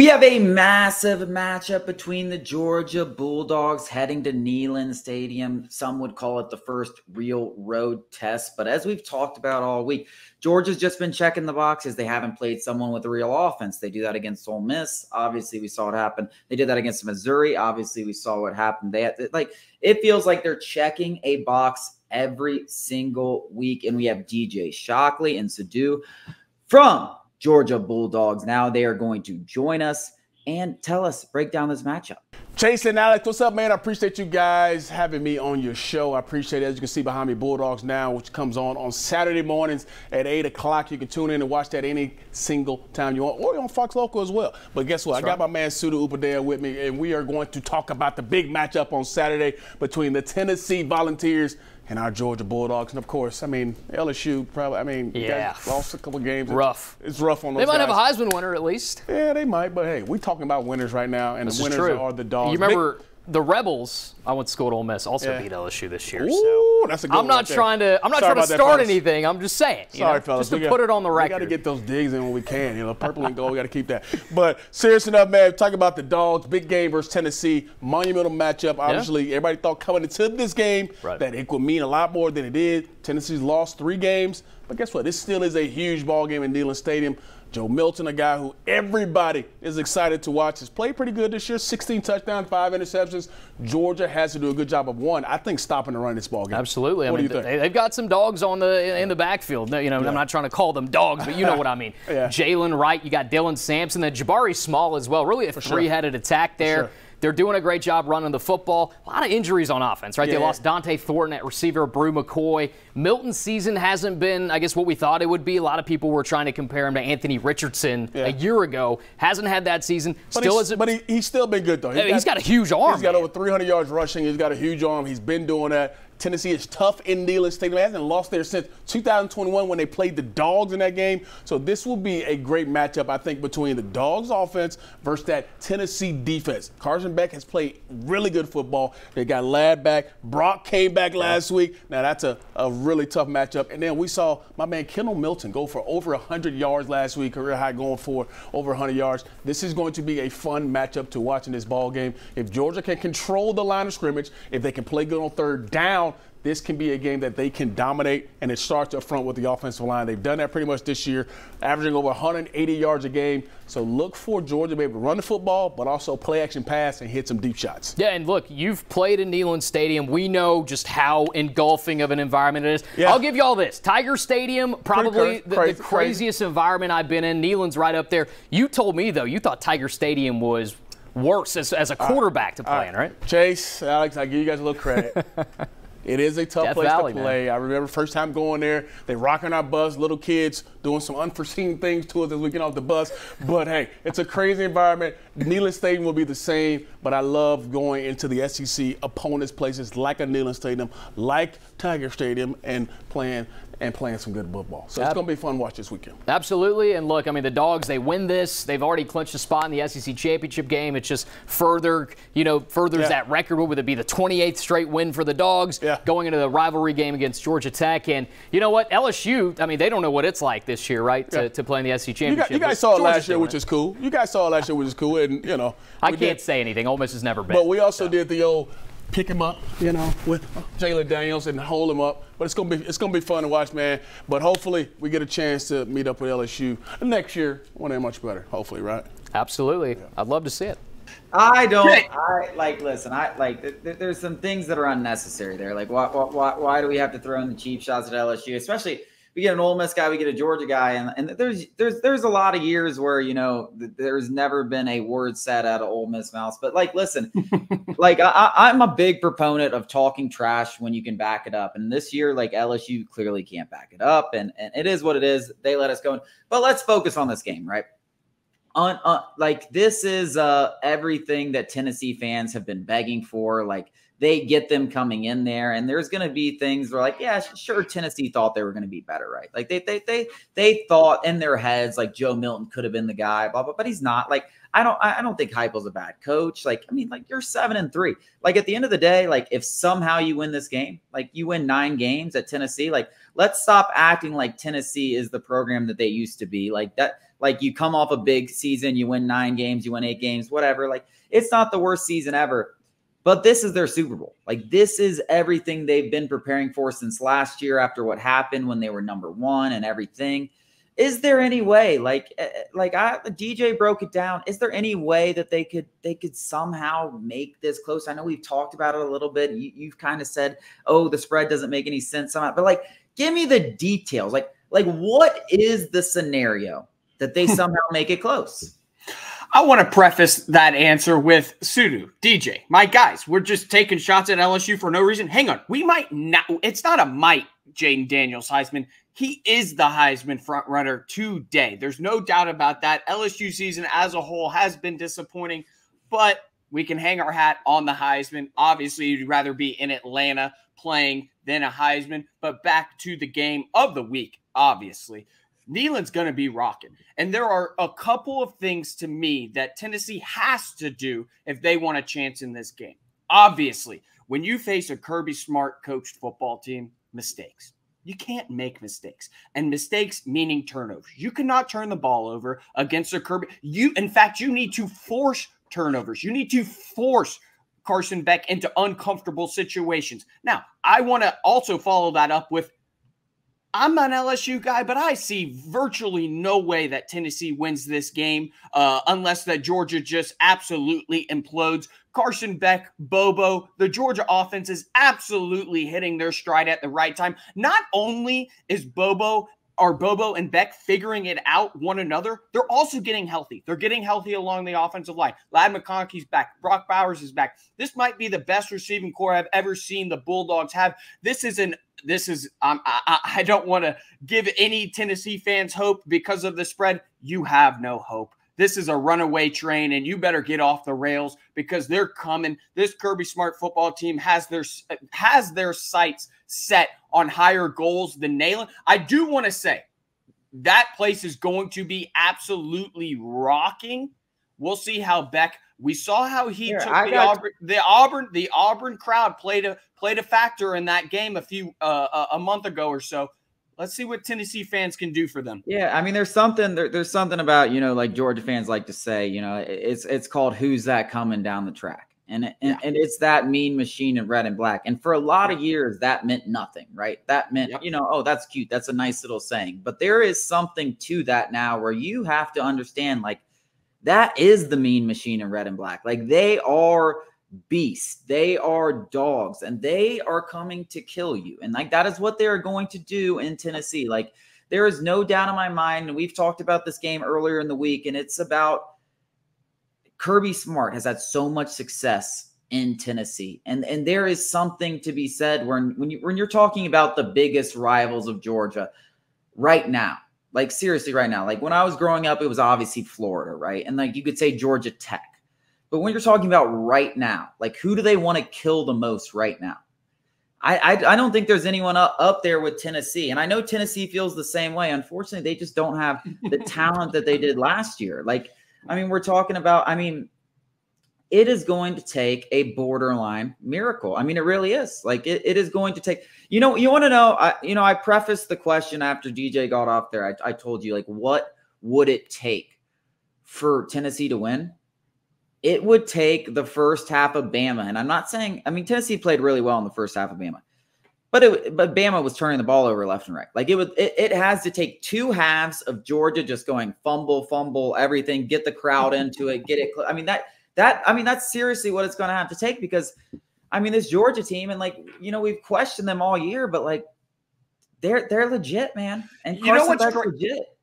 We have a massive matchup between the Georgia Bulldogs heading to Neyland Stadium. Some would call it the first real road test. But as we've talked about all week, Georgia's just been checking the boxes. They haven't played someone with a real offense. They do that against Ole Miss. Obviously, we saw it happen. They did that against Missouri. Obviously, we saw what happened. They had, like it feels like they're checking a box every single week. And we have DJ Shockley and Sadu from Georgia Bulldogs. Now they are going to join us and tell us, break down this matchup. Chase and Alex, what's up, man? I appreciate you guys having me on your show. I appreciate it. As you can see behind me, Bulldogs Now, which comes on on Saturday mornings at 8 o'clock. You can tune in and watch that any single time you want, or on Fox Local as well. But guess what? That's I got right. my man Suda Upadale with me, and we are going to talk about the big matchup on Saturday between the Tennessee Volunteers and our Georgia Bulldogs. And of course, I mean LSU probably. I mean, yeah, lost a couple games. Rough. It's rough on those. They might guys. have a Heisman winner at least. Yeah, they might. But hey, we're talking about winners right now, and this the winners are the dogs. You remember? Big, the Rebels, I went to school at Ole Miss, also yeah. beat LSU this year. Ooh, so that's a good I'm not right trying to. I'm not Sorry trying to start anything. I'm just saying. Sorry, know, fellas. Just to we put it on the record. We got to get those digs in when we can. You know, purple and gold. We got to keep that. But serious enough, man. Talk about the dogs. Big game versus Tennessee. Monumental matchup. Obviously, yeah. everybody thought coming into this game right. that it would mean a lot more than it did. Tennessee's lost three games, but guess what? This still is a huge ball game in Neyland Stadium. Joe Milton, a guy who everybody is excited to watch, has played pretty good this year 16 touchdowns, five interceptions. Georgia has to do a good job of one, I think, stopping the run this ball game. Absolutely. What I mean, do you think? They've got some dogs on the in the backfield. You know, yeah. I'm not trying to call them dogs, but you know what I mean. yeah. Jaylen Wright, you got Dylan Sampson, then Jabari Small as well. Really a three-headed sure. attack there. They're doing a great job running the football. A lot of injuries on offense, right? Yeah. They lost Dont'e Thornton at receiver, Bru McCoy. Milton's season hasn't been, I guess, what we thought it would be. A lot of people were trying to compare him to Anthony Richardson yeah. a year ago. Hasn't had that season. But still he's, but he, he's still been good though. He's, he's got, got, a huge arm. He's got man. over 300 yards rushing. He's got a huge arm. He's been doing that. Tennessee is tough in Neyland Stadium. They hasn't lost there since 2021 when they played the Dogs in that game. So this will be a great matchup, I think, between the Dogs offense versus that Tennessee defense. Carson Beck has played really good football. They got Ladd back. Brock came back last week. Now that's a, a really tough matchup. And then we saw my man Kendall Milton go for over 100 yards last week, career high going for over 100 yards. This is going to be a fun matchup to watch in this ball game. If Georgia can control the line of scrimmage, if they can play good on third down, this can be a game that they can dominate, and it starts up front with the offensive line. They've done that pretty much this year, averaging over 180 yards a game. So look for Georgia to be able to run the football, but also play action pass and hit some deep shots. Yeah, and look, you've played in Neyland Stadium. We know just how engulfing of an environment it is. Yeah. I'll give you all this. Tiger Stadium, probably the, crazy, the craziest crazy. environment I've been in. Neyland's right up there. You told me, though, you thought Tiger Stadium was worse as, as a quarterback to play in, right? Chase, Alex, I give you guys a little credit. It is a tough Death place Valley, to play. man. I remember first time going there, they rocking our bus, little kids doing some unforeseen things to us as we get off the bus. But hey, it's a crazy environment. Neyland Stadium will be the same, but I love going into the SEC opponents' places like a Neyland Stadium, like Tiger Stadium, and playing and playing some good football. So it's going to be fun to watch this weekend. Absolutely. And look, I mean, the Dogs, they win this. They've already clinched a spot in the SEC championship game. It's just further, you know, furthers Yeah. that record. What would it be? The 28th straight win for the Dogs Yeah. going into the rivalry game against Georgia Tech. And you know what? LSU, I mean, they don't know what it's like this year, right, to, Yeah. to play in the SEC You, championship. got, you guys saw it last year, which is cool. You guys saw it last year, which is cool. And, you know, I can't did- say anything. Ole Miss has never been. But we also did the old pick him up, you know, with Jayden Daniels and hold him up. But it's gonna be it's gonna be fun to watch, man. But hopefully we get a chance to meet up with LSU next year when they're much better. Hopefully, right? Absolutely. I'd love to see it. I don't. I like. Listen. I like. Th- th- there's some things that are unnecessary there. Like, why, why, why, why do we have to throw in the cheap shots at LSU? Especially, we get an Ole Miss guy, we get a Georgia guy, and and there's there's there's a lot of years where you know there's never been a word said out of Ole Miss mouths. But like, listen, like I, I'm a big proponent of talking trash when you can back it up. And this year, like LSU clearly can't back it up, and and it is what it is. They let us go. In. But let's focus on this game, right? on uh, like this is uh everything that Tennessee fans have been begging for like they get them coming in there and there's going to be things where like yeah sure Tennessee thought they were going to be better right like they they they they thought in their heads like Joe Milton could have been the guy blah blah but he's not like I don't I don't think Heupel's a bad coach like I mean like you're 7 and 3 like at the end of the day like if somehow you win this game like you win 9 games at Tennessee like let's stop acting like Tennessee is the program that they used to be like that like you come off a big season, you win nine games, you win eight games, whatever. Like it's not the worst season ever. But this is their Super Bowl. Like this is everything they've been preparing for since last year after what happened when they were number 1 and everything. Is there any way like eh, eh, like I DJ broke it down, is there any way that they could they could somehow make this close? I know we've talked about it a little bit. You, have kind of said, "Oh, the spread doesn't make any sense somehow." But like give me the details. Like like what is the scenario that they somehow make it close? I want to preface that answer with Sudu, DJ, my guys. We're just taking shots at LSU for no reason. Hang on, we might not. It's not a might, Jayden Daniels Heisman. He is the Heisman front runner today. There's no doubt about that. LSU season as a whole has been disappointing, but we can hang our hat on the Heisman. Obviously, you'd rather be in Atlanta playing than a Heisman, but back to the game of the week, obviously. Neyland's going to be rocking. And there are a couple of things to me that Tennessee has to do if they want a chance in this game. Obviously, when you face a Kirby Smart coached football team, mistakes. You can't make mistakes. And mistakes meaning turnovers. You cannot turn the ball over against a Kirby. You in fact, you need to force turnovers. You need to force Carson Beck into uncomfortable situations. Now, I want to also follow that up with I'm an LSU guy, but I see virtually no way that Tennessee wins this game uh, unless that Georgia just absolutely implodes. Carson Beck, Bobo, the Georgia offense is absolutely hitting their stride at the right time. Not only is Bobo are Bobo and Beck figuring it out one another, they're also getting healthy. They're getting healthy along the offensive line. Ladd McConkey's back. Brock Bowers is back. This might be the best receiving corps I've ever seen the Bulldogs have. This is an this is um, I, I don't want to give any Tennessee fans hope because of the spread. You have no hope. This is a runaway train, and you better get off the rails because they're coming. This Kirby Smart football team has their has their sights set on higher goals than Neyland. I do want to say that place is going to be absolutely rocking. We'll see how Beck we saw how he Here, took the Auburn, the Auburn, the Auburn crowd played a played a factor in that game a few uh, a month ago or so. Let's see what Tennessee fans can do for them. Yeah, I mean, there's something there, there's something about you know like Georgia fans like to say, you know, it's it's called "Who's that coming down the track," and and, yeah. and it's that mean machine in red and black. And for a lot yeah. of years, that meant nothing, right? That meant yep. you know, oh, that's cute, that's a nice little saying. But there is something to that now where you have to understand, like that is the mean machine in red and black. Like they are beasts, they are dogs, and they are coming to kill you. And like that is what they are going to do in Tennessee. Like there is no doubt in my mind. And we've talked about this game earlier in the week, and it's about Kirby Smart has had so much success in Tennessee. And and there is something to be said when when you when you're talking about the biggest rivals of Georgia right now. Like seriously, right now. Like when I was growing up, it was obviously Florida, right? And like you could say Georgia Tech. But when you're talking about right now, like who do they want to kill the most right now? I, I, I don't think there's anyone up, up there with Tennessee. And I know Tennessee feels the same way. Unfortunately, they just don't have the talent that they did last year. Like, I mean, we're talking about, I mean, it is going to take a borderline miracle. I mean, it really is. Like it, it is going to take, you know, you want to know, I, you know, I prefaced the question after DJ got off there. I, I told you like, what would it take for Tennessee to win? It would take the first half of Bama. And I'm not saying, I mean, Tennessee played really well in the first half of Bama, but it, but Bama was turning the ball over left and right. Like it would, it, it has to take two halves of Georgia just going fumble, fumble, everything, get the crowd into it, get it. I mean, that, that I mean that's seriously what it's going to have to take because I mean this Georgia team and like you know we've questioned them all year, but like they're they're legit, man. And you know what's legit.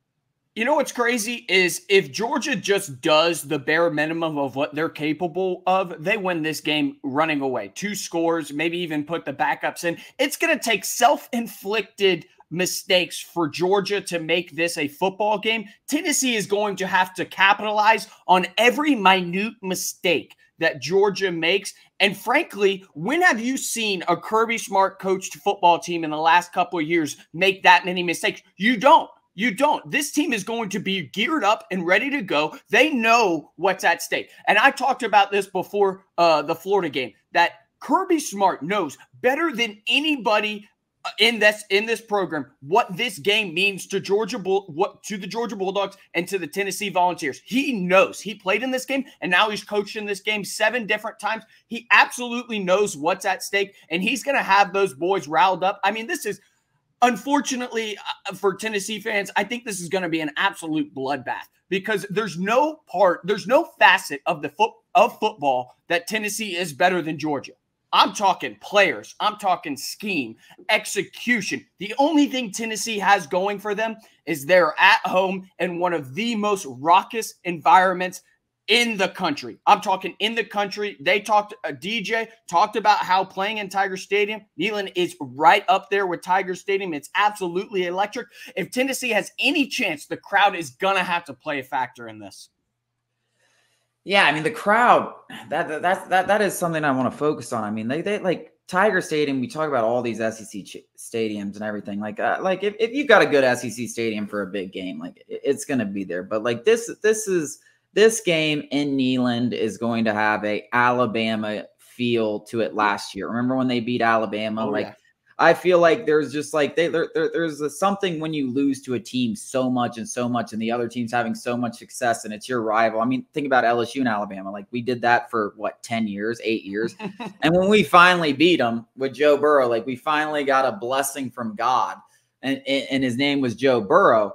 You know what's crazy is if Georgia just does the bare minimum of what they're capable of, they win this game running away. Two scores, maybe even put the backups in. It's going to take self inflicted mistakes for Georgia to make this a football game. Tennessee is going to have to capitalize on every minute mistake that Georgia makes. And frankly, when have you seen a Kirby Smart coached football team in the last couple of years make that many mistakes? You don't. You don't. This team is going to be geared up and ready to go. They know what's at stake. And I talked about this before uh, the Florida game that Kirby Smart knows better than anybody in this in this program what this game means to Georgia Bull what to the Georgia Bulldogs and to the Tennessee Volunteers. He knows. He played in this game and now he's coached in this game seven different times. He absolutely knows what's at stake and he's going to have those boys riled up. I mean, this is unfortunately uh, for Tennessee fans, I think this is going to be an absolute bloodbath because there's no part, there's no facet of the foot of football that Tennessee is better than Georgia. I'm talking players. I'm talking scheme, execution. The only thing Tennessee has going for them is they're at home in one of the most raucous environments in the country. I'm talking in the country. They talked, a uh, DJ talked about how playing in Tiger Stadium, Neyland is right up there with Tiger Stadium. It's absolutely electric. If Tennessee has any chance, the crowd is going to have to play a factor in this. Yeah, I mean the crowd that that that that is something I want to focus on. I mean they they like Tiger Stadium. We talk about all these SEC ch- stadiums and everything. Like uh, like if, if you've got a good SEC stadium for a big game, like it's going to be there. But like this this is this game in Neyland is going to have a Alabama feel to it last year. Remember when they beat Alabama? Oh, like yeah. I feel like there's just like they, there, there, there's a, something when you lose to a team so much and so much, and the other team's having so much success, and it's your rival. I mean, think about LSU and Alabama. Like we did that for what ten years, eight years, and when we finally beat them with Joe Burrow, like we finally got a blessing from God, and and his name was Joe Burrow.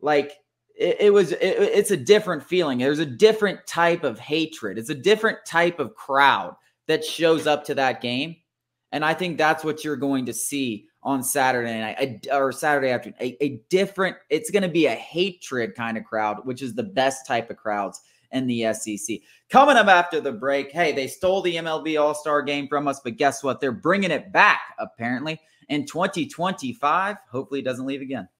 Like it, was, it, it's a different feeling. There's a different type of hatred. It's a different type of crowd that shows up to that game and I think that's what you're going to see on Saturday night or Saturday afternoon. A, a different, it's going to be a hatred kind of crowd, which is the best type of crowds in the SEC. Coming up after the break, hey, they stole the MLB All Star game from us, but guess what? They're bringing it back apparently in 2025. Hopefully, it doesn't leave again.